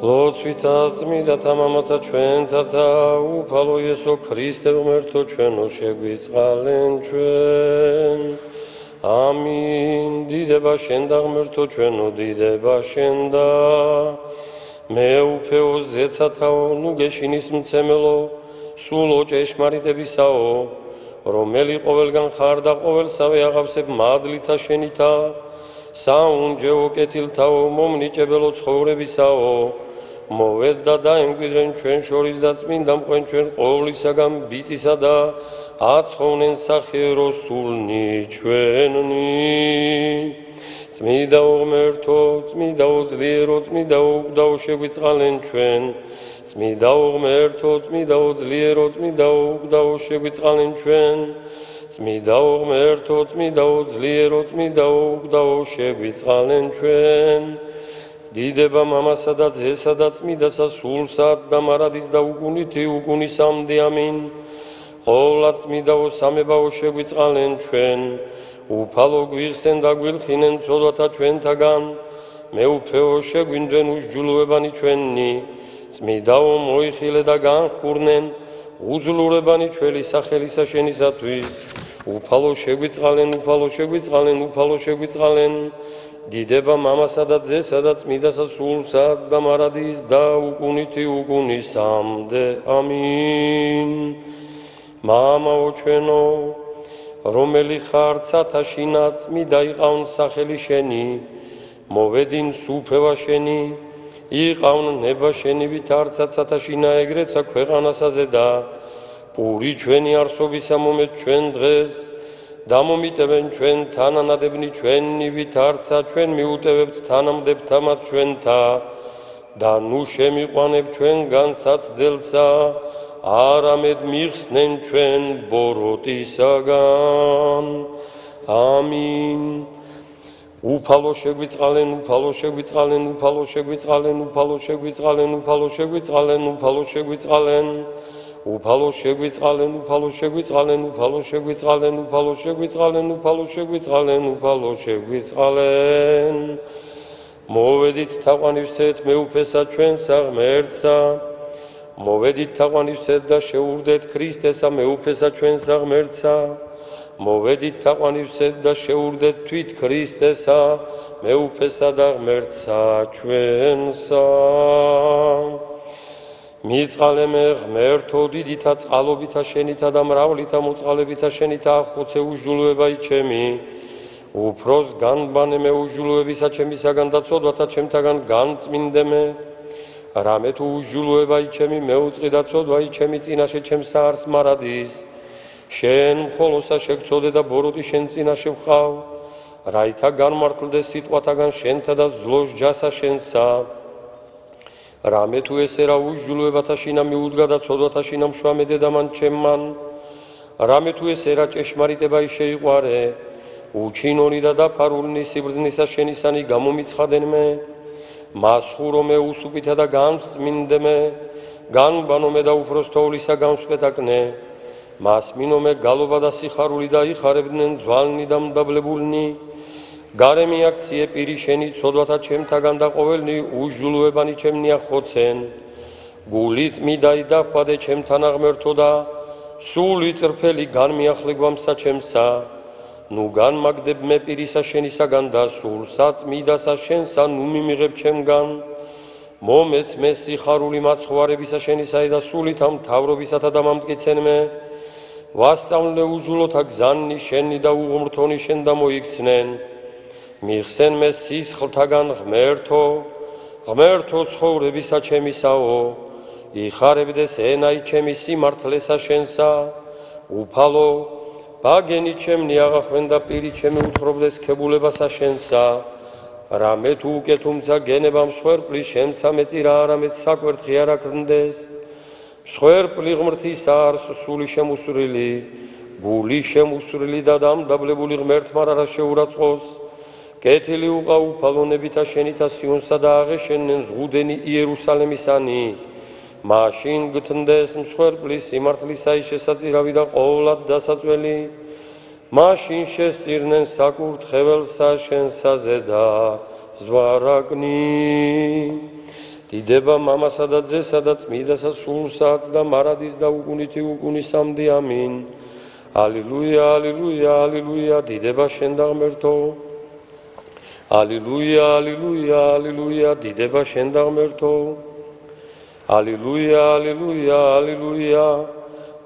ლოცვითა წმინდა თამამათა ჩვენთა და უფალო იესო ქრისტე ღმერთო ჩვენო შეგვიწყალენ ჩვენ. ამინ. დიდება შენ და ღმერთო ჩვენო დიდება შენ და მე უფეო ზეცათაო ნუ გეშინის მცემელო სულ ოჭეშმარიტებისაო რომელი ყოველგან ხარ და ყოველსავე აღავსებ მადლითა შენითა საუნჯეო კეთილთაო მომნიჭებელო ცხოვრებისაო მოვედ და დაემკვიდრენ ჩვენ შორის და წმინდა მყვენ ჩვენ ყოვლისაგან ბიცისა და აცხოვნენ სახერო სულნი ჩვენი წმინდა ღმერთო წმინდა ძლიერო წმინდა უდაო შეგვიწყალენ ჩვენ. წმინდა ღმერთო წმინდა ძლიერო წმინდა უდაო შეგვიწყალენ ჩვენ. წმინდა ღმერთო წმინდა ძლიერო წმინდა უდაო შეგვიწყალენ ჩვენ დიდება მამასა და ძესა და წმიდასა სულსაც და მარადის და უგუნითი უგუნისამდე ამინ. ყოვლა წმიდაო სამებაო შეგვიწყალენ ჩვენ უფალო გვიხსენ და გვილხინენ ცოდვათა ჩვენთაგან. მე უფეო შეგვინდენ უშჯულოებანი ჩვენი წმიდაო მოიხილე და განხურნენ უძლურებანი ჩვენი სახელისა შენისათვის. უფალო შეგვიწყალენ უფალო შეგვიწყალენ უფალო შეგვიწყალენ დიდება მამასა და ძესა და წმიდასა სულსაც და მარადის და უკუნითი უკუნისამდე. ამინ. მამაო ჩვენო რომელი ხარ ცათაშინა წმიდა იყავნ სახელი შენი 딘 სუფევა შენი იყავნ ნება შენი ვითარცა ცათაშინა ეგრეცა ქვეყანასაზე და პური ჩვენი არსობისა მომეთ ჩვენ დღეს დამომიტებენ ჩვენ თანანადებნი ჩვენი ვითარცა ჩვენ მიუტევებთ თანამდებთამად ჩვენთა. და ნუ შემიყვანებ ჩვენ განსაცდელსა არამედ მიხსნენ ჩვენ ბოროტისაგან. ამინ. უფალო შეგვიწყალენ უფალო შეგვიწყალენ უფალო შეგვიწყალენ უფალო შეგვიწყალენ უფალო შეგვიწყალენ უფალო შეგვიწყალენ უფალო შეგვიწყალენ, უფალო შეგვიწყალენ, უფალო შეგვიწყალენ, უფალო შეგვიწყალენ, უფალო შეგვიწყალენ, უფალო შეგვიწყალენ. მოვედით თაყვანისცეთ მეუფესა ჩვენსა ღმერთსა. მოვედით თაყვანისცეთ და შეურდეთ ქრისტესა მეუფესა ჩვენსა ღმერთსა. მოვედით თაყვანისცეთ და შეურდეთ თვით ქრისტესა მეუფესა და ღმერთსა ჩვენსა. მიწყალე მე ღმერთო დიდითა წყალობითა შენითა და მრავლითა მოწყალებითა შენითა ხოცე უშჯულოებაი ჩემი უფროს განბანე მე უშჯულოებისა ჩემისაგან და ცოდვათა ჩემთაგან განწმინდე მე რამე თუ უშჯულოებაი ჩემი მე უწყი და ცოდვაი ჩემი წინაშე ჩემსა არს მარადის. შენ ხოლოსა შეგწოდე და ბოროტი შენ წინაშე ვხავ რაითა განმართლდე სიტყვათაგან შენთა და ზლოს ჯასა შენსა რამე თუ ესე რა უშჯულოებათა შინა მიუდგა და ცოდვათა შინა მშვამე დედამან ჩემმან რამე თუ ესე რა ჭეშმარიტება შეიყვარე? უჩინონი და დაფარულნი სიბრძნისა შენისანი გამომიცხადენ მე? მასხურო მე უსუპითა და გამწმინდე მე? განბანო მე და უფროსთოვლისა გამსპეტაკნე მას მინო მე გალობა და სიხარული და იხარებდნენ ძვალნი და მდაბლებულნი გარემი აქციე პირი შენი ცოდვათა ჩემთაგან და ყოველნი უშჯულოებანი ჩემნია ხოცენ. გულით მიდაი და ყვადე ჩემთან აღმერთო და სული წრფელი განმიახლე გვამსა ჩემსა. ნუ განმაგდებ მე პირისა შენისაგან და სულსაც მიდასა შენსა ნუ მიმიღებ ჩემგან. მომეც მე სიხარული მაცხვარებისა შენისა და სულით ამ თავრობისათა და მამტკიცენ მე. ვასწავლე უჯულოთა გზანი შენი და უღმრთონი შენ და მოიქცნენ მიხსენ მე სისხლთაგან ღმერთო ღმერთო ცხოვრებისა ჩემისაო იხარებდეს ენაი ჩემი სიმართლესა შენსა უფალო ბაგენი ჩემნი აღახვენ და პირი ჩემი უთხრობდეს ქებულებასა შენსა რამე თუ უკე თუმცა გენება მსხვერპლი შემცა მეწირა არამედ საკვერთხი არ აკნდეს მსხვერპლი ღმრთის არს სული შემუსრილი გული შემუსრილი და დამდაბლებული ღმერთმა რა შეურაცხოს კეთილი უყა უფალონებითა შენითა სიონსა და აღეშენენ ზღუდენი იერუსალემისანი. მაშინ გთნდეს მსხვერპლის სიმართლისაი შესაძირავი და ყოვლად დასაწველი. მაშინ შესწირნენ საკურთხეველსა შენსაზე და ზვარაკნი. დიდება მამასა და ძესა და წმიდასა სულსაც და მარადის და უგუნითი უგუნისამდე ამინ. ალილუია ალილუია ალილუია დიდება შენ და ღმერთო ალილუია ალილუია ალილუია დიდება შენ და ღმერთო ალილუია ალილუია ალილუია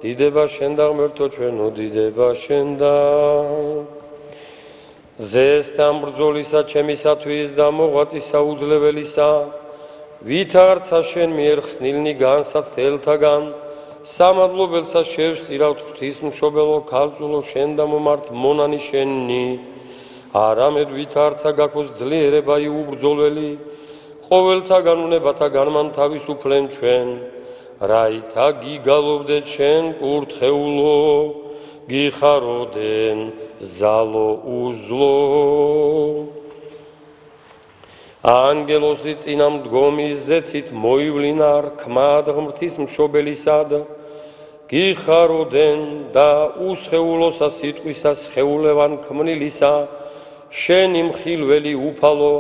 დიდება შენ და ღმერთო ჩვენო დიდება შენ და ზესთან ბრძოლისა ჩემისათვის და მოღვაწისა უძლებელისა ვითარცა შენ მიერ ხსნილნი განსაც თელთაგან სამადლობელსა შევსწირავთ ღვთისმშობელო ქალწულო შენ და მომართ მონანი შენი არამედ ვითარცა გაქოს ძლიერება იუბრძოლელი ყოველთაგან უნებათა განმან თავისუფლენ ჩვენ. რაითა გიგალობდე ჩვენ კურთხეულო გიხაროდენ ზალო უზლო. ანგელოსი წინამ დგომის ზეცით მოივლინა რქმად ღმრთის მშობელისად. გიხაროდენ და უსხეულოსა სიტყვისას ხეულევან ქმნილისა შენი მხილველი უფალო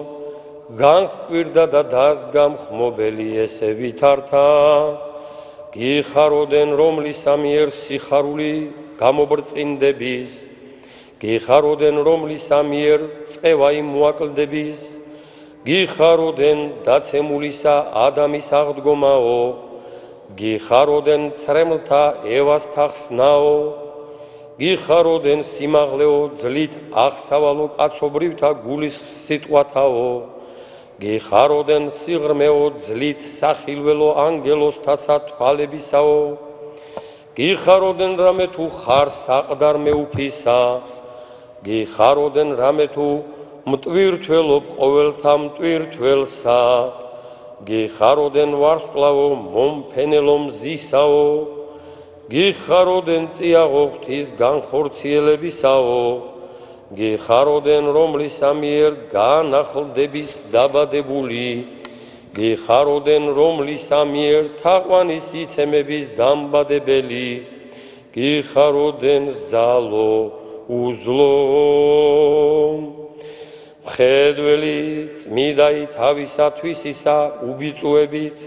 განყვირდა და დასდგა მხმობელი ესე ვითართა. გიხაროდენ რომლის ამიერ სიხარული გამობრწინდების გიხაროდენ რომლის ამიერ წევაი მოაკლდების გიხაროდენ დაცემულისა ადამის აღდგომაო. გიხაროდენ წრემლთა ევასთა ხსნაო გიხაროდენ სიმაღლეო ძლით აღსავალო კაცობრითა გულის სიტყვათაო. გიხაროდენ სიღრმეო ძლით სახილველო ანგელოსთაცა თვალებისაო. გიხაროდენ რამე თუ ხარ საყდარ მეუფისა გიხაროდენ რამე თუ მტვირთველობ ყოველთა მტვირთველსა. გიხაროდენ ვარსკვლავო მომფენელო მზისაო გიხაროდენ წიაღო ღვთის განხორციელებისაო. გიხაროდენ რომლის ამიერ განახლდების დაბადებული. გიხაროდენ რომლის ამიერ თაყვანის იცემების დამბადებელი. გიხაროდენ ზალო უზლო. ხედველი წმიდაი თავისათვის ისა უბიწუებით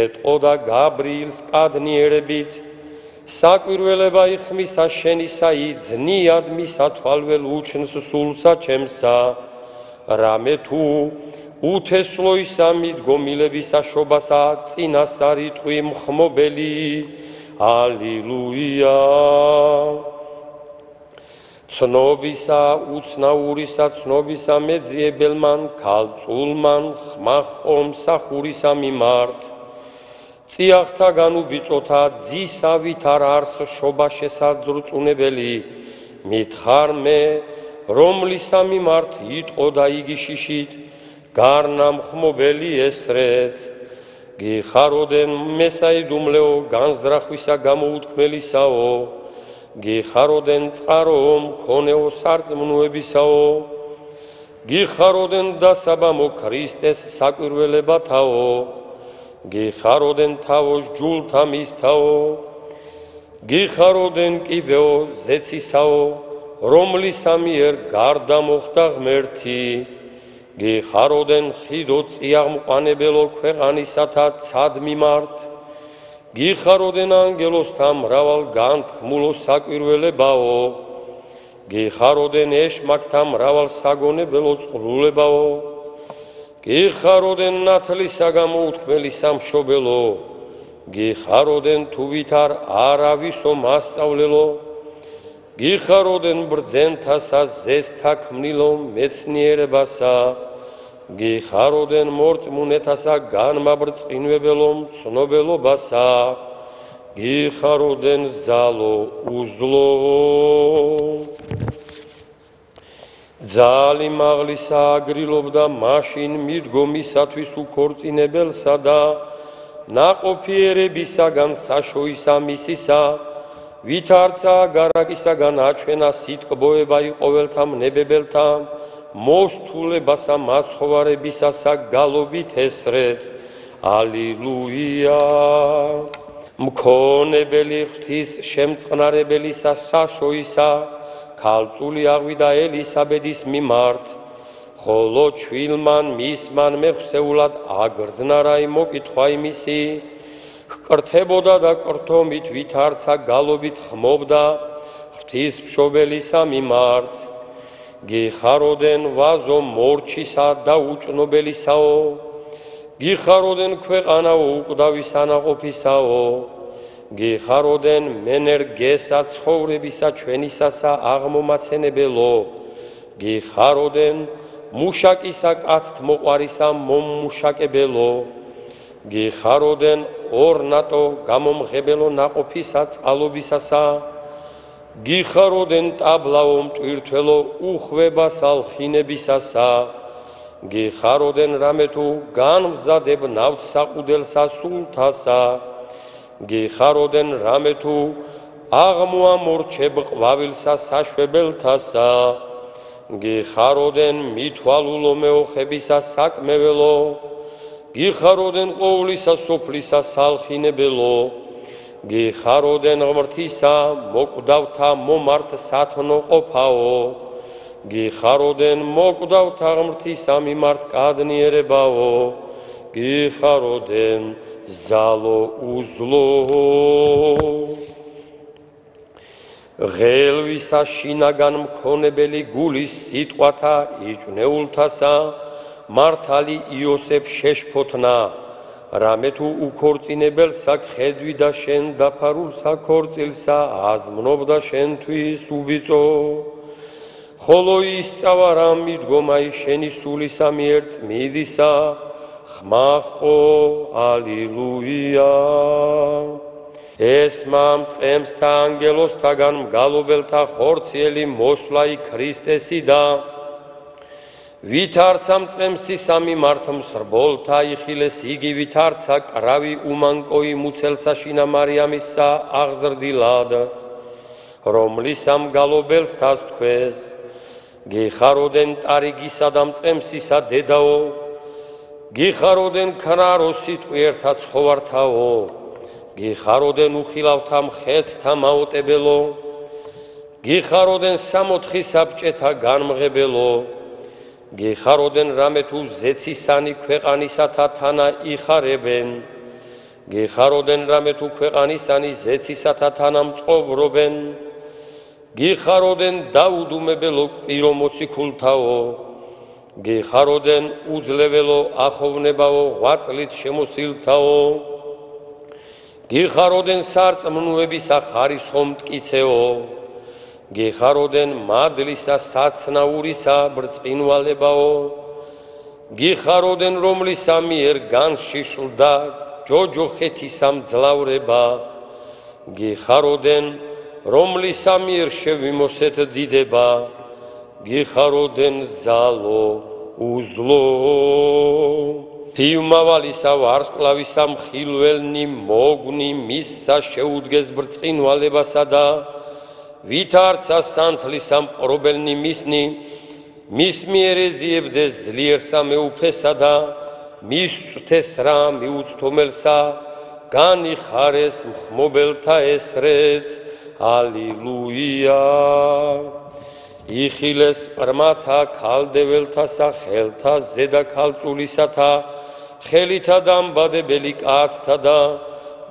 ეტყო და გაბრიილს კადნიერებით საკვირველება იხმისა შენისა იძნიად მისა თვალველ უჩნს სულსა ჩემსა. რამე თუ უთესლოისა მიდგომილებისა შობასა წინასარიტყვი მხმობელი. ალილუია. ცნობისა უცნაურისა ცნობისა მეძიებელმან ქალწულმან ხმახომ სახურისა მიმართ წიახთა განუბიწოთა ძისავით არ არს შობა შესაძრწუნებელი. მითხარ მე რომლისა მიმართ იტყო და იგი შიშით გარნამხმობელი ესრეთ. გიხაროდენ მესაიდუმლეო განზრახვისა გამოუთქმელისაო. გიხაროდენ წყარო მქონეო სარწმუნოებისაო. გიხაროდენ დასაბამო ქრისტეს საკვირველებათაო გიხაროდენ თავო ჯულთა მისთაო გიხაროდენ კიბეო ზეცისაო რომლის ამიერ გარდა მოხდა ღმერთი. გიხაროდენ ხიდო წიაღმყანებელო ქვეყანისათა ცად მიმართ. გიხაროდენ ანგელოსთა მრავალ განთქმულო საკვირველებაო. გიხაროდენ ეშმაკთა მრავალ საგონებელო წყრულებაო გიხაროდენ ნათლისა გამოუთქმელი სამშობელო გიხაროდენ თუ ვითარ არავისო მასწავლელო გიხაროდენ ბრძენთასა ზესთა ქმნილო მეცნიერებასა გიხაროდენ მორწმუნეთასა განმაბრწყინვებელო ცნობელობასა გიხაროდენ ზალო უზლო ძალი მაღლისა აგრილობდა მაშინ მიდგომისათვის უკორწინებელსა და ناყოფიერებისაგან საშოისა მისისა ვითარცა გარაკისაგან აჩვენა სიტკბოება იყოველთა ნებებელთა მოსთულებასა მაცხოვარებისასა გალობით ესრეთ. ალილუია! მქონებელი ღვთის შემწყნარებელისა საშოისა ქალწული აღვიდა ელისაბედის მიმართ. ხოლო ჩვილმან მისმან მეხსეულად აგრძნა რაი მოკითხვა იმისი ჰკრთებოდა და კრთომით ვითარცა გალობით ხმობდა ღვთის მშობელისა მიმართ. გიხაროდენ ვაზო მორჩისა და უჭნობელისაო გიხაროდენ ქვეყანა უკვდავისანაყოფისაო გიხაროდენ მენერ გესა ცხოვრებისა ჩვენისასა აღმომაცენებელო. გიხაროდენ მუშაკისა კაცთ მოყარისა მომმუშაკებელო. გიხაროდენ ორნატო გამომღებელო ناყოფისა წყალობისასა. გიხაროდენ ტაბლაო მტვირთელო უხვება სალხინებისასა. გიხაროდენ რამე თუ განმზადებნავთ საყუდელსა სულთასა. გიხაროდენ რამე თუ აღმოამორჩებ ყვავილსა საშვებელთასა. გიხაროდენ მithვალულო მეოხებისა საკმეველო გიხაროდენ ყოვლისა სოფლისა სალხინებელო. გიხაროდენ ღმრთისა მოკვდავთა მომართ სათნო ყოფაო. გიხაროდენ მოკვდავთა ღმრთისა მიმართ კადნიერებაო. გიხაროდენ ზალო უზლო. ღელვისა შინაგან მქონებელი გულის სიტყვათა იჭნეულთასა მართალი იოსებ შეშფოთნა რამე თუ უქორწინებელსა ხედვი და შენ დაფარულსა ქორწილსა აზმნობდა შენთვის უბიწო. ხოლო ის წავა რამ მიდგომაი შენი სულისა მიერ წმიდისა ხმახო ალილუია. ეს მამწყემსთა ანგელოსთაგან მგალობელთა ხორციელი მოსვლაი ქრისტესი და ვითარცა მწყემსი სამი მართმსრბოლთა იხილეს იგი ვითარცა კრავი უმანკოი მუცელსა შინა მარიამისა აღზრდილად რომლის ამ გალობელს თას თქვეს გიხაროდენ ტარიგისა და მწყემსისა დედაო გიხაროდენ ქნარო სიტყვი ერთა ცხოვართაო გიხაროდენ უხილავთა მხეცთა მაოტებელო გიხაროდენ სამოთხი საბჭეთა განმღებელო გიხაროდენ რამე თუ ზეცისანი ქვეყანისათა თანა იხარებენ გიხაროდენ რამე თუ ქვეყანისანი ზეცისათა თანა მწყობრობენ გიხაროდენ დაუდუმებელო პირომოციქულთაო გიხაროდენ უძლეველო ახოვნებაო ღვაწლით შემოსილთაო. გიხაროდენ სარწმუნოებისა ხარისხო მტკიცეო. გიხაროდენ მადლისა საცნაურისა ბრწყინვალებაო. გიხაროდენ რომლისა მიერ განშიშლდა ჯოჯოხეთისა მძლავრება. გიხაროდენ რომლისა მიერ შევიმოსეთ დიდება. გიხაროდენ ზალო უზლო. თიუმავალისა ვარსკვლავისა მხილველნი მოგნი მისსა შეუდგეს ბრწყინვალებასა და ვითარცა სანთლისა მყრობელნი მისნი მის მიერ ეძიებდეს ძლიერსა მეუფესა და მის წთეს რა მიუწთომელსა განიხარეს მხმობელთა ესრეთ. ალილუია იხილეს პრმათა ქალდეველთა სახელთა ზედა ქალწულისათა ხელითა დამბადებელი კაცთა და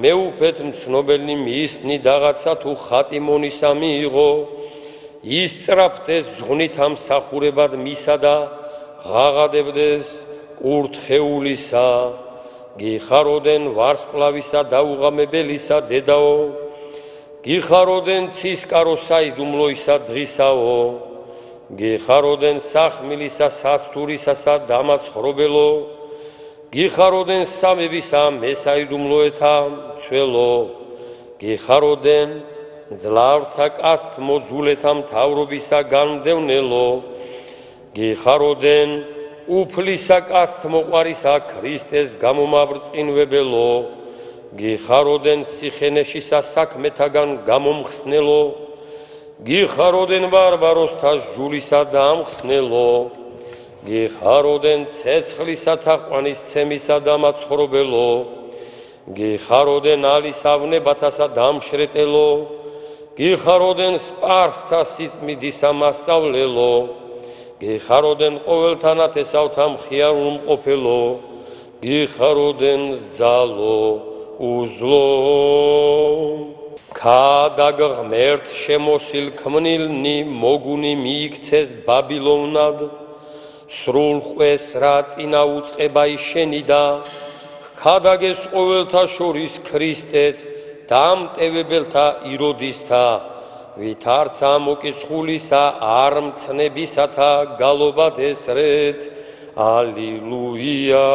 მეუფეთ მცნობელი მისნი რაღაცა თუ ხატი მონისა მიიღო. ის წრაფდეს ძღვნით ამ სახურებად მისა და ღაღადებდეს კურთხეულისა. გიხაროდენ ვარსკვლავისა და უღამებელისა დედაო გიხაროდენ ცისკაროსა იდუმლოისა დღისაო გიხაროდენ სახმილისა საცთურისასა დამაცხრობელო გიხაროდენ სამებისა მესაიდუმლოეთა ცველო გიხაროდენ ძლავრთა კაცთ მოძულეთა მთავრობისა გამდევნელო გიხაროდენ უფლისა კაცთ მოყარისა ქრისტეს გამომაბრწყინვებელო გიხაროდენ სიხენეშისა საქმეთაგან გამომხსნელო გიხაროდენ ბარბაროსთა ჟულისა დამხსნელო გიხაროდენ ცეცხლისათა ყვანის ცემისა და მაცხრობელო გიხაროდენ ალისავნებათასა დამშრეტელო გიხაროდენ სპარსთა სიწმიდისა მასწავლელო გიხაროდენ ყოველთანათ ესავთა მხიარულ მყოფელო გიხაროდენ ზალო უზლო. ქადაგღმერთ შემოსილ ქმნილნი მოგუნი მიიქცეს ბაბილონად სრულ ყვეს რა წინა უצება ისენი და ქადაგეს ყოველთა შორის ქრისტეთ დამტევებელთა იროდისთა. ვითარცა მოკიცხულისა არ მცნებისათა გალობად ესრეთ. ალილუია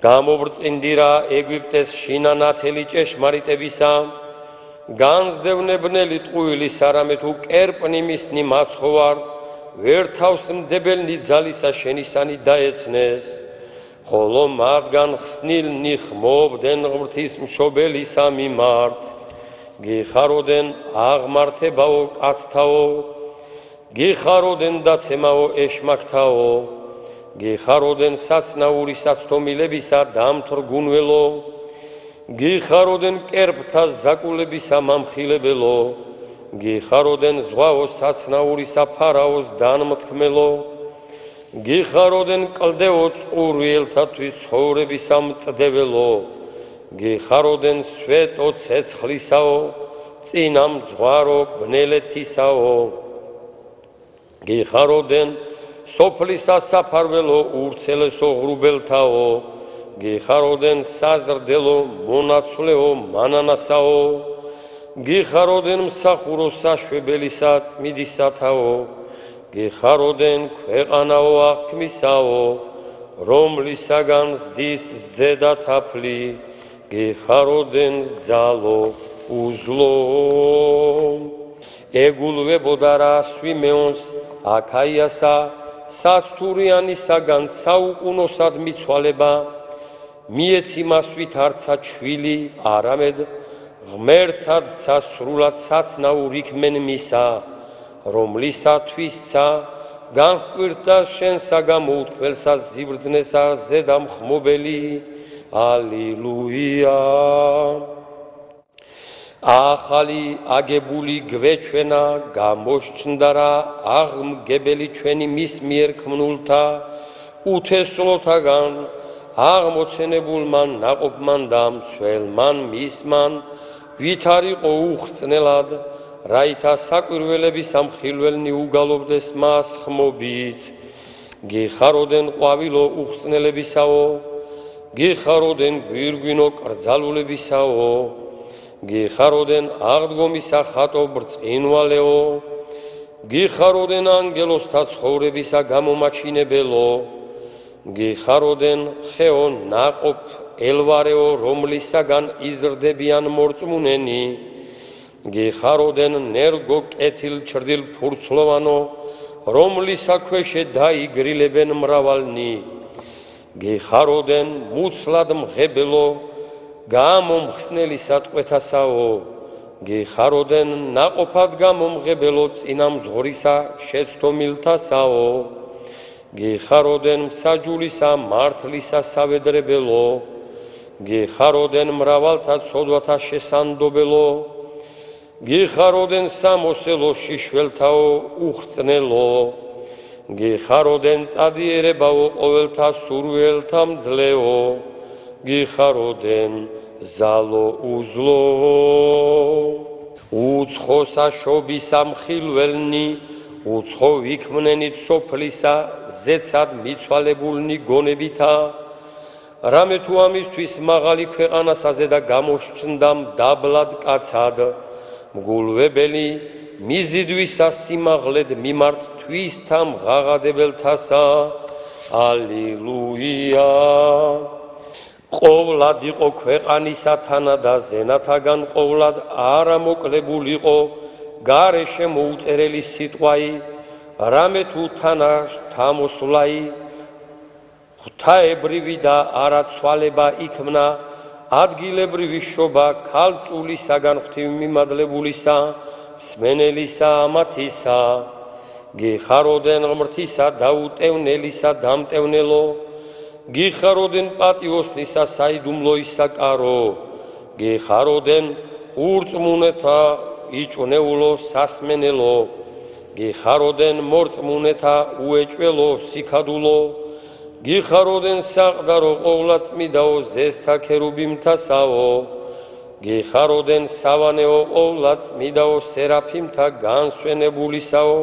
გამობრწინდირა ეგვიპტეს შინანათელი ჭეშმარიტებისა განსდევნებნელი ტყუილი სარამე თუ კერპნი მისნი მაცხოვარ ვერ თავს მდებელნი ძალისა შენისანი დაეცნეს. ხოლო მათგან ხსნილნი ხმობდნენ ღმრთის მშობელისა მიმართ გიხაროდენ აღმართებაო კაცთაო გიხაროდენ დაცემაო ეშმაკთაო გიხაროდენ საცნაური საცდომილებისა დამთრგუნველო გიხაროდენ კერპთა ზაკულებისა მამხილებელო გიხაროდენ ზღვაო საცნაური საფარაოს დანმთქმელო გიხაროდენ კლდეო წყურვილთათვის ცხოვრებისა მწდებელო გიხაროდენ სვეტო ცეცხლისაო წინამ ზღვარო ბნელეთისაო გიხაროდენ სოფლისა საფარველო ურცელესო ღრუბელთაო გიხაროდენ საზრდელო მონაცვლეო მანანასაო გიხაროდენ მსახურო საშვებელისა წმიდისათაო გიხაროდენ ქვეყანაო აღთქმისაო რომლისაგან ზდის ზედა თაფლი გიხაროდენ ზალო უზლო. ეგულვებოდა რა სვიმეონს აკაიასა საცთურიანისაგან საუკუნოსად მიცვალება მიეცი მას ვითარცა ჩვილი არამედ ღმერთად სასრულად საცნაურ იქმენ მისა რომლისათვისცა განკვირდა შენსა გამოუთქველსა ზიბრძნესა ზედა მხმობელი ალილუია ახალი აგებული გვეჩვენა გამოსჩნდა აღმგებელი ჩვენი მის მიერ ქმნულთა უთესლოთაგან აღმოცენებულმა ناყოფმან და მცველმან მისმან ვითარიყო უხრწნელად რაითა საკვირველები სამხილველნი უგალობდეს მას ხმობით. გიხაროდენ ყვავილო უხრწნელებისაო გიხაროდენ გვირგვინო კრძალულებისაო. გიხაროდენ აღდგომისა ხატო ბრწყინვალეო გიხაროდენ ანგელოსთა ცხოვრებისა გამომაჩინებელო გიხაროდენ ხეო ناقობ ელვარეო რომლისაგან იზრდებიან მორწმუნენი გიხაროდენ ნერგო კეთილ ჩრდილ ფურცლოვანო რომლისა ქვეშე დაიგრილებენ მრავალნი გიხაროდენ მუცლად მღებელო გამომხსნელი სატყვეთასაო გიხაროდენ ناყოფად გამომღებელო წინამძღორისა შეცდომილთასაო. გიხაროდენ მსაჯულისა მართლისა სავედრებელო. გიხაროდენ მრავალთა ცოდვათა შესანდობელო. გიხაროდენ სამოსელო შიშველთაო უხრწნელო გიხაროდენ წადიერებაო ყოველთა სურველთა მძლეო. გიხაროდენ ზალო უზლო უცხოსა შობისა მხილველნი უცხო ვიქმნენით სოფლისა ზეცად მიცვალებულნი გონებითა. რამე თუ ამისთვის მაღალი ქვეყანასაზე და გამოშჩნდა დაბლად კაცად მგულვებელი მიზიდვისა სიმაღლედ მიმართ თვისთა მღაღადებელთასა. ალილუია ყოვლად იყო ქვეყანისათანა და ზენათაგან ყოვლად არამოკლებულიყო. გარეშე მოუწერელი სიტყვაი რამე თუ თანა თამოსვლაი ღვთაებრივი და არაცვალება იქმნა ადგილებრივი შობა ქალწულისაგან ღვთივ მიმადლებულისა სმენელისა ამათისა გეხაროდენ ღმრთისა დაუტევნელისა დამტევნელო გიხაროდენ პატიოსნისა საიდუმლოისა კარო გიხაროდენ ურწმუნეთა იჭუნეულო სასმენელო გიხაროდენ მორწმუნეთა უეჭველო სიქადულო გიხაროდენ საყდარო ყოვლადწმიდაო ზესთა ქერუბიმთასაო გიხაროდენ სავანეო ყოვლადწმიდაო სერაფიმთა განსვენებულისაო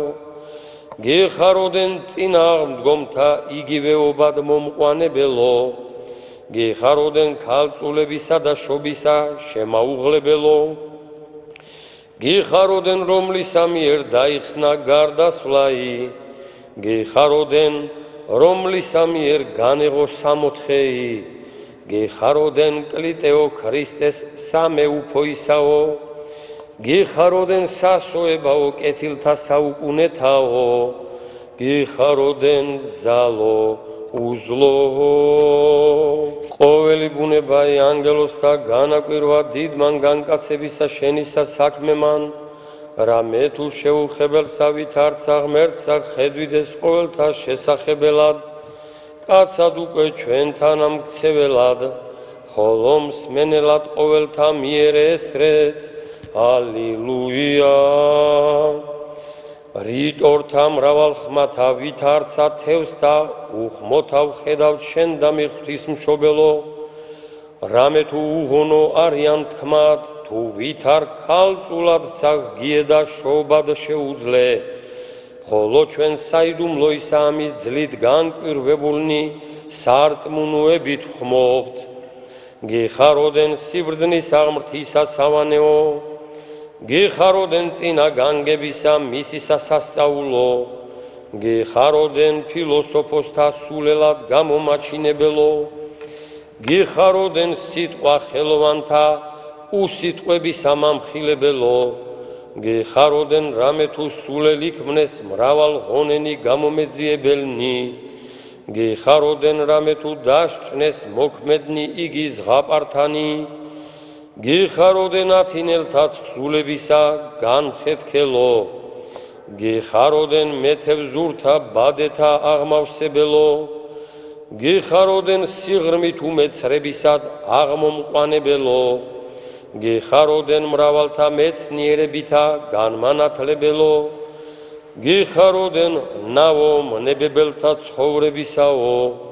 გიხაროდენ წინაღმდგომთა იგივეობად მომყვანებელო. გიხაროდენ ქალწულებისა და შობისა შემაუღლებელო. გიხაროდენ რომლის ამიერ დაიხსნა გარდასვლაი. გიხაროდენ რომლის ამიერ განეღო სამოთხეი. გიხაროდენ კლიტეო ქრისტეს სამეუფოისაო გიხაროდენ სასოებაო კეთილთა საუკუნეთაო გიხაროდენ ზალო უზლო. ყოველი ბუნებაი ანგელოსთა განაკვირვა დიდმან განკაცებისა შენისა საქმემან რამე თუ შეუხებელსა ვითარცა ღმერთსა ხედვიდეს ყოველთა შესახებელად კაცად უკვე ჩვენთან ამქცეველად ხოლო მსმენელად ყოველთა მიერ ესრეთ ალილუია რიტორთა მრავალ ხმათა ვითარცა თევს და უხმოთავ ხედავ შენ და მიხვის მშობელო. რამე თუ უღონო არიან თქმად თუ ვითარ ქალწულად ცაგიე და შობად შეუძლე. ხოლო ჩვენ საიდუმლო ისა ამის ძლით განკვირვებულნი სარწმუნოებით ხმობთ. გიხაროდენ სიბრძნის აღმრთისა სავანეო გეხაროდენ წინა განგებისა მისისა სასწაულო გეხაროდენ ფილოსოფოსთა სულელად გამომაჩინებელო გეხაროდენ სიტყვა ხელოვანთა უსიტყვების ამამხილებელო გეხაროდენ რამე თუ სულელი ქმნეს მრავალ ღონენი გამომეძიებელნი გეხაროდენ რამე თუ დასჭნეს მოქმედნი იგი ზღაპართანი გიხაროდენ ათინელთა თხზულებისა განხეთქელო. გიხაროდენ მეთევზურთა ბადეთა აღმავსებელო. გიხაროდენ სიღრმით უმეცრებისად აღმომყვანებელო. გიხაროდენ მრავალთა მეცნიერებითა განმანათლებელო. გიხაროდენ ნავო მნებებელთა ცხოვრებისაო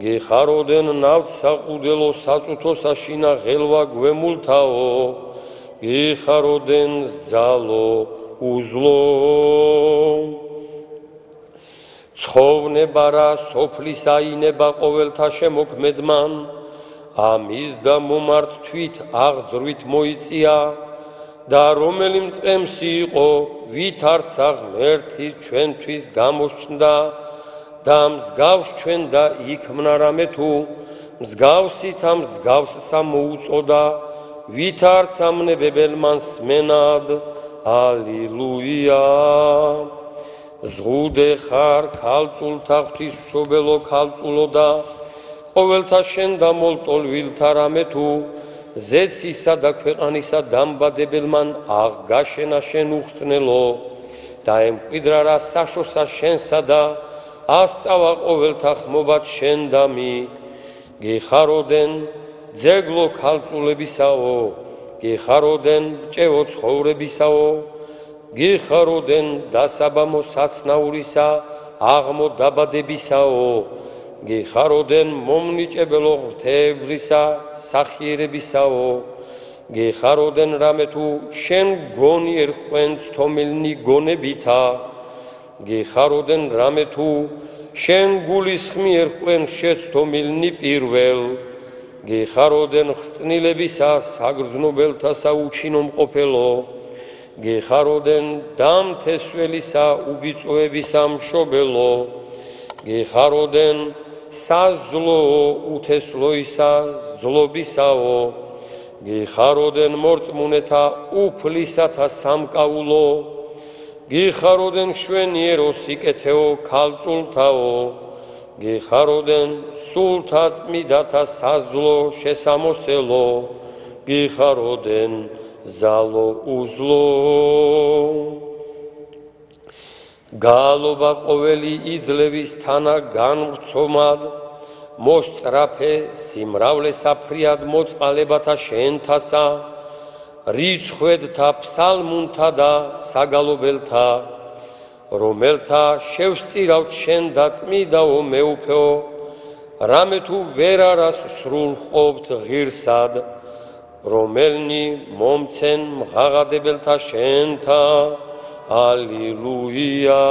გეხაროდენ ნავთ საყუდელო საწუთო საშინა ღელვა გვემულთაო გეხაროდენ ზალო უზლო. ცხოვნება რა სოფლის აინება ყოველთა შემოქმედმან ამის და მომართ თვით აღძრვით მოიწია და რომელი მწყემსი იყო ვითარცა ღმერთი ჩვენთვის გამოჩნდა და მსგავს ჩვენ და იქმნა რამე თუ მსგავსით ამ მსგავსსა მოუწოდა ვითარც ამნებებელმან სმენად ალილუია ზღუდე ხარ ქალწულთა ღვთისმშობელო ქალწულო და ყოველთა შენ და მოლტოლვილთა რამე თუ ზეცისა და ქვეყანისა დამბადებელმან აღგაშენა შენ უხსნელო და ემკვიდრა რა საშოსა შენსა და ასწავა ყოველთა ხმობად შენ და მი გიხაროდენ ძეგლო ქალწულებისაო გიხაროდენ ჭეო ცხოვრებისაო გიხაროდენ დასაბამო საცნაურისა აღმო დაბადებისაო გიხაროდენ მომნიჭებელო ღთებრისა სახიერებისაო გიხაროდენ რამე თუ შენ გონიერ ხვენს თომილნი გონებითა გიხაროდენ რამე თუ შენ გულის ხმიერ ყვენ შეცდომილნი პირველ. გიხაროდენ ხრწნილებისა საგრძნობელთა საუჩინო მყოფელო. გიხაროდენ დამთესველისა უბიწოებისა მშობელო. გიხაროდენ საზლო უთესლოისა ზლობისაო. გიხაროდენ მორწმუნეთა უფლისათა სამკაულო გიხაროდენ შვენიერო სიკეთეო ქალწულთაო გიხაროდენ სულთა წმიდათა საზლო შესამოსელო გიხაროდენ ზალო უზლო. გალობა ყოველი იძლევის თანა განვრცომად მოსწრაფე სიმრავლე საფრიად მოწყალებათა შენთასა რიცხვედთა ფსალმუნთა და საგალობელთა რომელთა შევსწირავ შენ დაწმიდაო მეუფეო რამე თუ ვერ არას სრულ ყოფთ ღირსად რომელნი მომცენ მღაღადებელთა შენთა. ალილუია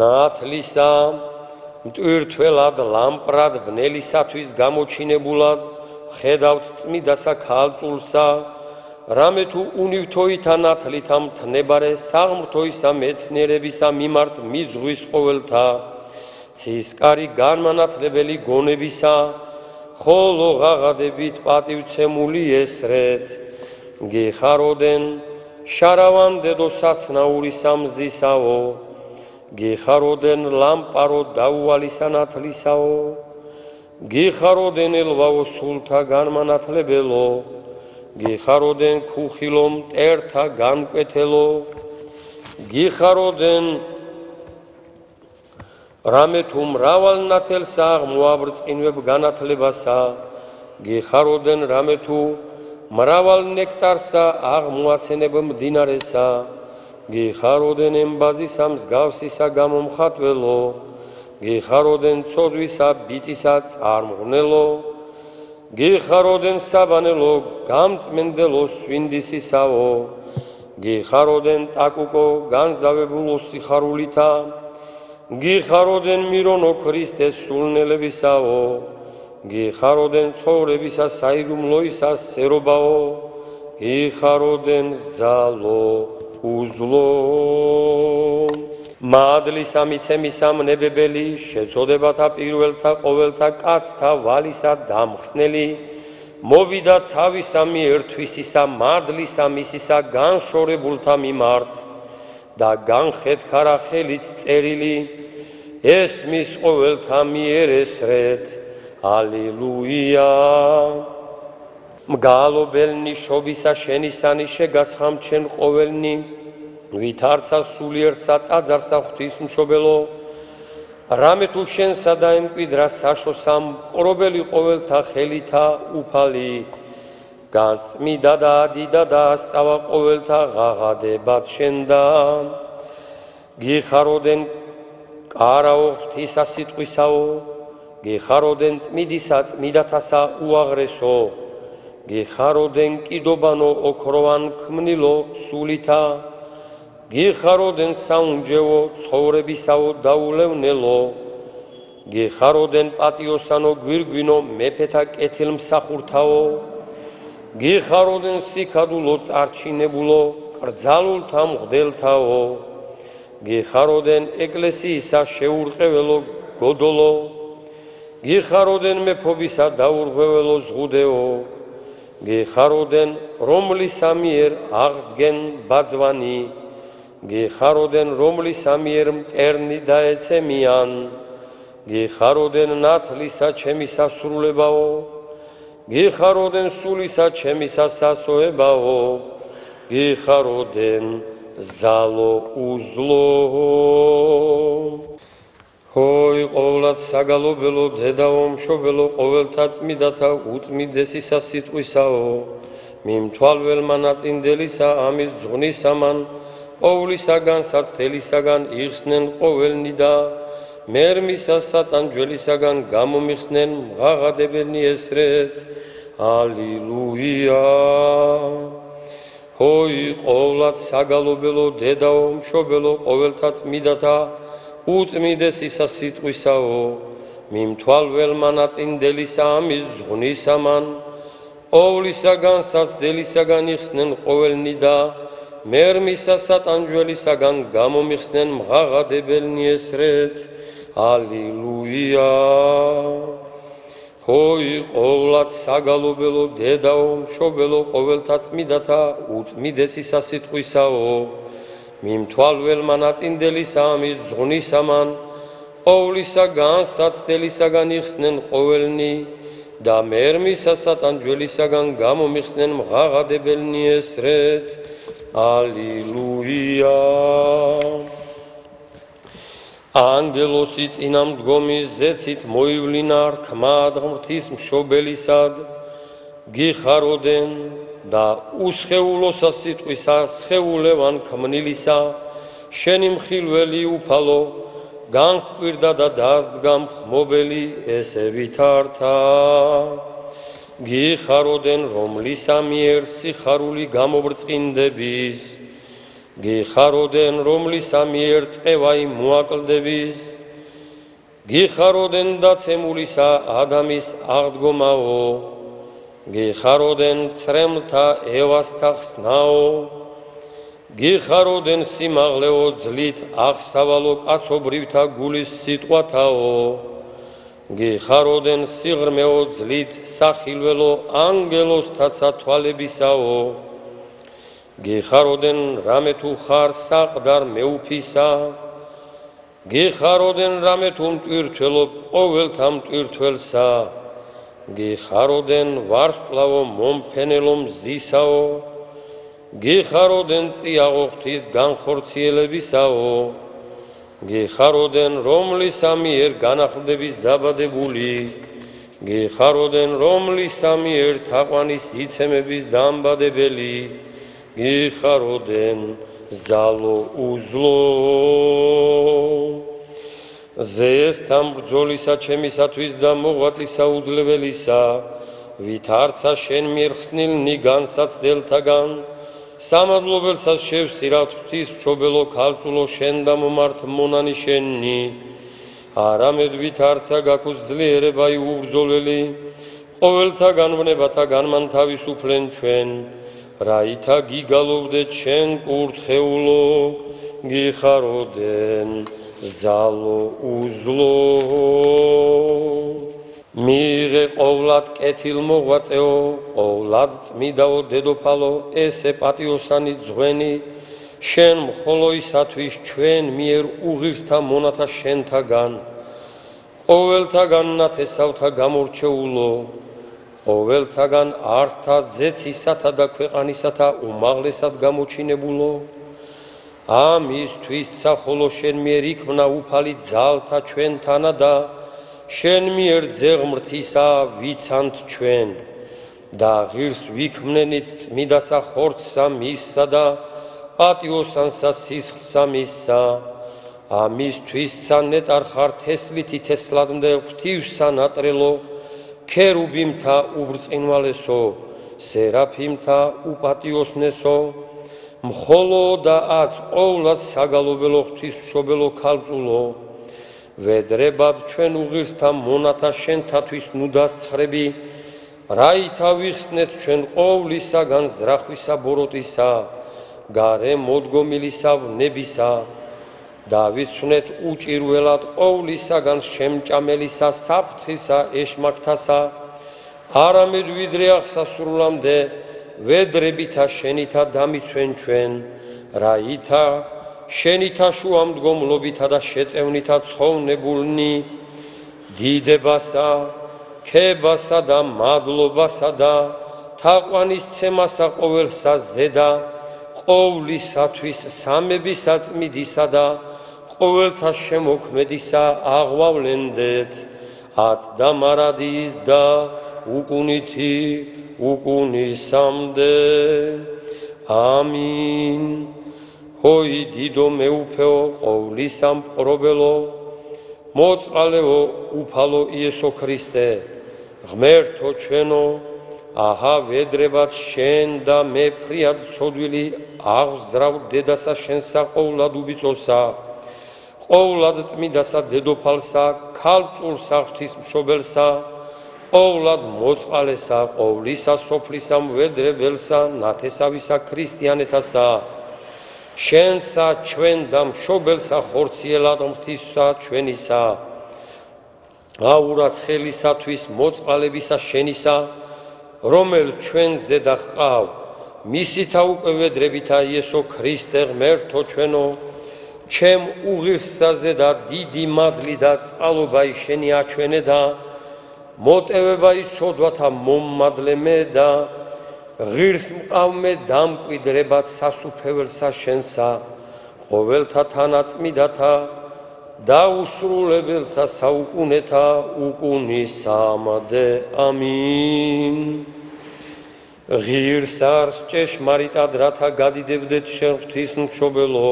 ნათლისა მტვირთველად ლამპრად ბნელისათვის გამოჩინებულად ხედავთ წმიდასა ქალწულსა რამე თუ უნივთოითა ნათლითა მთნებარე საღმრთოისა მეცნიერებისა მიმართ მიძღვის ყოველთა. ცისკარი განმანათლებელი გონებისა ხოლო ღაღადებით პატივცემული ესრეთ. გიხაროდენ შარავან დედო საცნაური სამზისაო გიხაროდენ ლამპარო დაუვალისა ნათლისაო გიხაროდენ ელვაო სულთა განმანათლებელო გიხაროდენ ქუხილო მტერთა განკვეთელო გიხაროდენ რამე თუ მრავალ ნათელსა აღმოაბრწყინებ განათლებასა გიხაროდენ რამე თუ მრავალ ნექტარსა აღმოაცენებ მდინარესა გიხაროდენ ემბაზისა მსგავსისა გამომხატველო გიხაროდენ ცოდვისა ბიწისა წარმღნელო გიხაროდენ საბანელო გამწმენდელო სვინდისისაო გიხაროდენ ტაკუკო განზავებულო სიხარულითა გიხაროდენ მირონო ქრისტეს სულნელებისაო გიხაროდენ ცხოვრებისა საიდუმლოისა სერობაო გიხაროდენ ზალო უზლო მადლის ამიცემისა მნებებელი შეწოდებათა პირველთა ყოველთა კაცთა ვალისა დამხსნელი მოვიდა თავისა მიერთვისისა მადლისა მისისა განშორებულთა მიმართ და განხედქარა ხელით წერილი ეს მის ყოველთა მიერ ესრეთ. ალილუია მგალობელნი შობისა შენისანი შეგასხამ ჩვენ ყოველნი ვითარცა სულიერსა ტაძარსა ღვთისმშობელო. რამე თუ შენსა დაემკვიდრა საშოსამ ყრობელი ყოველთა ხელითა უფალი. განსმიდა და დიდა და ასწავა ყოველთა ღაღადებად შენდან გიხაროდენ კარაო ღვთისა სიტყვისაო გიხაროდენ წმიდისა წმიდათასა უაღრესო. გიხაროდენ კიდობანო ოქროვან ქმნილო სულითა გიხაროდენ საუნჯეო ცხოვრებისაო დაულევნელო გიხაროდენ პატიოსანო გვირგვინო მეფეთა კეთილმსახურთაო. გიხაროდენ სიქადულო წარჩინებულო კრძალულთა მღდელთაო გიხაროდენ ეკლესიისა შეურყეველო გოდოლო. გიხაროდენ მეფობისა დაურღვეველო ზღუდეო. გიხაროდენ რომლის ამიერ აღსდგენ ბაძვანი გიხაროდენ რომლის ამიერ მტერნი დაეცემიან გიხაროდენ ნათლისა ჩემი სასრულებაო გიხაროდენ სულისა ჩემი სასასოებაო გიხაროდენ ზალო უზლო. ჰოი ყოვლად საგალობელო დედაო მშობელო ყოველთა წმიდათა უწმიდესისა სიტყვისაო. მიმთვალველმა ნაწინდელისა ამის ზღნისამან ყოვლისაგან საწთელისაგან იხსნენ ყოველნი და მერმისა სატანჯველისაგან გამომიხსნენ მღაღადებენი ესრეთ. ალილუია ჰოი ყოვლად საგალობელო დედაო მშობელო ყოველთა წმიდათა უწმიდესისა სიტყვისაო. მიმთვალველმა ნაწინდელისა ამის ზღნისამან ყოვლისაგან საწთელისაგან იხსნენ ყოველნი და მერმისა სატანჯველისაგან გამომიხსნენ მღაღადებელნი ესრეთ ალილუია ჰოი ყოვლად საგალობელო დედაო მშობელო ყოველთა წმიდათა უწმიდესისა სიტყვისაო მიმთვალველმა ნაწინდელისა ამის ზღნისამან ყოვლისაგან საცდელისაგან იხსნენ ყოველნი და მერმისა სატანჯველისაგან გამომიხსნენ მღაღადებელნი ესრეთ ალილუია ანგელოსი წინამდგომის ზეცით მოივლინა რქმად ღმრთის მშობელისად გიხაროდენ და უსხეულოსა სიტყვისა სხეულევან ქმნილისა შენი მხილველი უფალო განყვირდა და დაასდგა ხმობელი ესე ვითართა გიხაროდენ რომლის ამიერ სიხარული გამობრწყინდების. გიხაროდენ რომლის ამიერ წევაი მოაკლდების. გიხაროდენ დაცემულისა ადამის აღდგომაო. გიხაროდენ წრემთა ევასთა ხსნაო გიხაროდენ სიმაღლეო ძლით აღსავალო კაცობრითა გულის სიტყვათაო გიხაროდენ სიღრმეო ძლით სახილველო ანგელოსთაცა თვალებისაო. გიხაროდენ რამე თუ ხარ საყდარ მეუფისა. გიხაროდენ რამე თუ მტვირთველო ყოველთა მტვირთველსა გიხაროდენ ვარსკვლავო მომფენელო მზისაო გიხაროდენ წიაღო ღვთის განხორციელებისაო გიხაროდენ რომლის ამიერ განახლდების დაბადებული? გიხაროდენ რომლის ამიერ თაყვანის იცემების დამბადებელი? გიხაროდენ ზალო უზლო. ზესთან ბრძოლისა ჩემისათვის და მოღვაწისა უძლებელისა ვით არცა შენ მიხსნილნი განსაცდელთაგან სამადლობელსაც შევსწირავთ ღვთის მშობელო ქალწულო შენ და მომართ მონანი შენი არამედ ვით არცა გაქუს ძლიერება იუბრძოლელი ყოველთა განვნებათა განმან თავისუფლენ ჩვენ. რაითა გიგალობდე ჩვენ კურთხეულო გიხაროდენ ზალო უზლო მიღე ყოვლად კეთილ მოღვაწეო ყოვლად წმიდაო დედოფალო ესე პატიოსანი ძღვენი შენ მხოლოისათვის ჩვენ მიერ უღირსთა მონათა შენთაგან. ყოველთაგან ნათესავთა გამორჩეულო ყოველთაგან ართა ზეცისათა და ქვეყანისათა უმაღლესად გამოჩინებულო. ამისთვის სახოლო შენ მიერ იქმნა უფალი ძალთა ჩვენთანა და შენ მიერ ძეღმრთისა ვიცანთ ჩვენ და ღირს ვიქმნენით წმიდასა ხორცსა მისსა და პატიოსანსა სისხლსა მისსა. ამისთვის სანეტარ ხარ თესლითი თესლადმდე ღვთივსა ნატრელო ქერუბიმთა უბრწყინვალესო სერაფიმთა უპატიოსნესო. მხოლო და აც ყოვლად საგალობელო ღვთისმშობელო ქალწულო ვედრებად ჩვენ უღირსთა მონათა შენთათვის ნუდას ცხრები რაითა ვიხსნეთ ჩვენ ყოვლისაგან ზრახვისა ბოროტისა გარე მოდგომილისა ვნებისა. და ვიცვნეთ უჭირველად ყოვლისაგან შემჭამელისა საფრთხისა ეშმაკთასა. არამედ ვიდრე ახსასრულამდე ვედრებითა შენითა დამიცვენ ჩვენ. რაითა შენითა შუამდგომლობითა და შეწევნითა ცხოვნებულნი დიდებასა, ქებასა და მადლობასა და თაყვანის ცემასა ყოველსა ზედა ყოვლისათვის სამებისა წმიდისა და ყოველთა შემოქმედისა აღვავლენდეთ. ათ და მარადის და უკუნითი უკუნისამდე. ამინ ой დიდო მეუფეო ყოვლისა მყრობელო მოწყალეო უფალო იესო ქრისტე ღმერთო ჩვენო აჰა ვედრებად შენ და მე ფრიად ცოდვილი აღზრავ დედასა შენსა ყოვლად უბიწოსა ყოვლად წმიდასა დედოფალსა ქალწულსა ღვთის მშობელსა ყოვლად მოწყალესა ყოვლისა სოფლისა მვედრებელსა ნათესავისა ქრისტიანეთასა შენსა ჩვენ და მშობელსა ხორციელად მთისა ჩვენისა. აურა ცხელისათვის მოწყალებისა შენისა რომელ ჩვენზე და ხავ მისითა უკვე ვედრებითა იესო ქრისტე ღმერთო ჩვენო. ჩემ უღირსაზე და დიდი მადლი და წყალობაი შენი აჩვენე და მოტევება იცოდვათა მომმადლე მე და ღირს მყავმე დამკვიდრებად სასუფეველსა შენსა ყოველთა თანაწმიდათა და უსრულებელთა საუკუნეთა უკუნისამადე. ამინ. ღირს არს ჭეშმარიტად რათა გადიდებდეთ შენ ღვთის მშობელო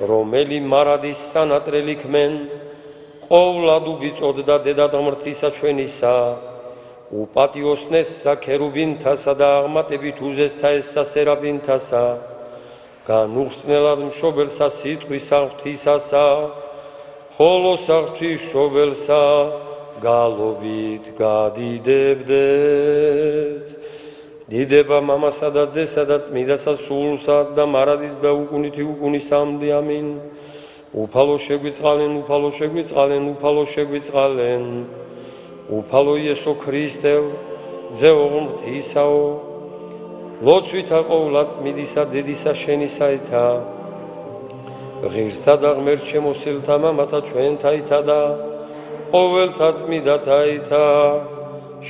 რომელი მარადის სანატრელი ქმენ ყოვლად უბიწოდ და დედადღმრთისა ჩვენისა უპატიოსნესსა ქერუბინთასა და აღმატებით უზესთა ესსა სერაბინთასა განუხსნელად მშობელსა სიტყვის აღთისასა ხოლო სახთვის შობელსა გალობით გადიდებდეთ. დიდება მამასა და ძესა და წმიდასა სულსაც და მარადის და უკუნითი უკუნისამდე ამინ უფალო შეგვიწყალენ უფალო შეგვიწყალენ უფალო შეგვიწყალენ უფალო იესო ქრისტე ძეო ღმრთისაო ლოცვითა ყოვლა წმიდისა დედისა შენისაითა ღირსთა და ღმერთ შემოსილთა მამათა ჩვენთაითა და ყოველთა წმიდათაითა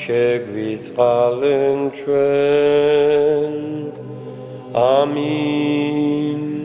შეგვიწყალენ ჩვენ. ამინ